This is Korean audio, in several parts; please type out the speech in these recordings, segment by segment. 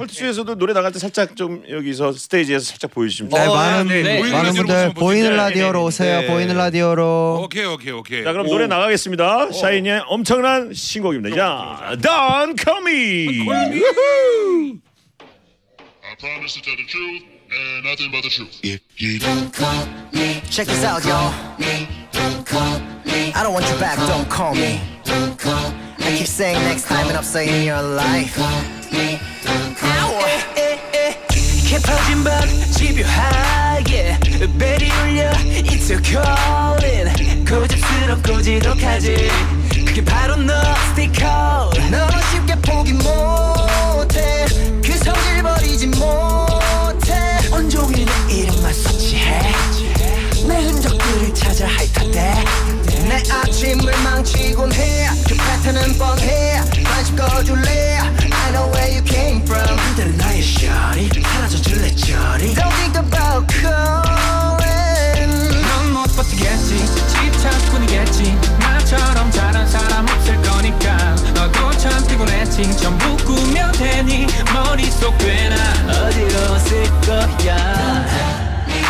폴트쇼에서도 노래 나갈 때 살짝 좀 여기서 스테이지에서 살짝 보여주시면 네, 돼요. 많은 네, 네. 많은 보이는 분들 라디오로 보이는 오시면 라디오로 오세요. 네. 보이는 라디오로. 오케이 오케이 오케이. 자 그럼 노래 나가겠습니다. 샤이니의 엄청난 신곡입니다. 자, Don't Call Me. I promise to tell the truth and nothing but the truth. Yeah, yeah. Check this out, y'all. I don't want you back, don't call me. I keep saying next time and I'm saying your life. Your calling. 고집스럽고 지독하지. 그게 바로 너 Stay cold 너는 쉽게 포기 못해. 그 성질 버리지 못해. 온종일 내 이름만 서치해. 내 흔적들을 찾아 핥아대. 내 아침을 망치곤 해그 패턴은 뻔해. 관심 꺼줄래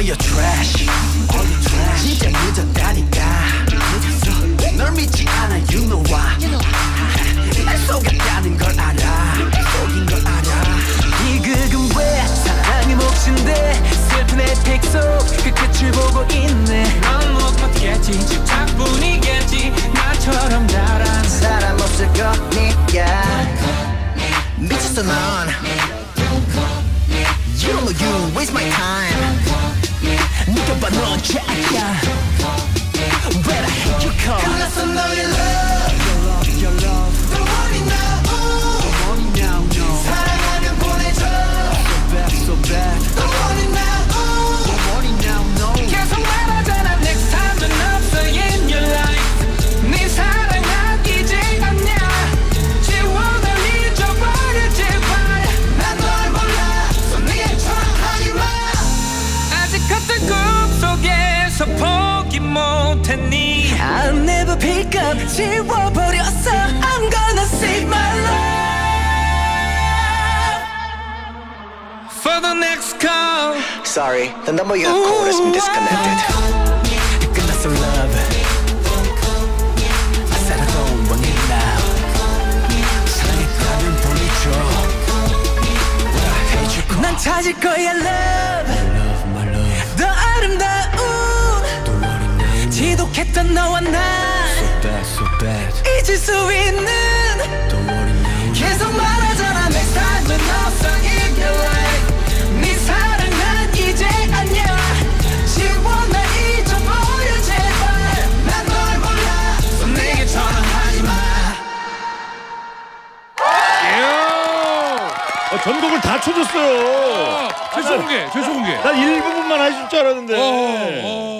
all your trash? 진짜 늦었다니까. 널 믿지 않아 you know why. 날 속였다는 걸 알아. 속인 걸 알아. 비극은 왜 사랑이 몫인데? 슬픈 에픽 속그 끝을 보고 있네. 넌못 버티겠지. 집착뿐이겠지. 나처럼 잘한 사람 없을 거니까. 미쳤어 넌. You don't know you waste my time 포기 못했니 I'll never pick up 지워버렸어 I'm gonna save my life for the next call Sorry, the number you have called has been disconnected 끝났어 love I said I don't want it now 사랑했다면 보내줘 What I hate you call 난 찾을 거야 love 지독했던 너와 난 잊을 수 있는 계속 말하잖아. next time 넌 없어 in your life 네 사랑 난 이제 아니야. 지워 날 잊어버려 제발. 난 널 몰라. 손 내게 전화하지 마. 어, 전곡을 다 쳐줬어요. 최초 공개 최초 공개. 난 일부분만 하실 줄 알았는데. 어, 어.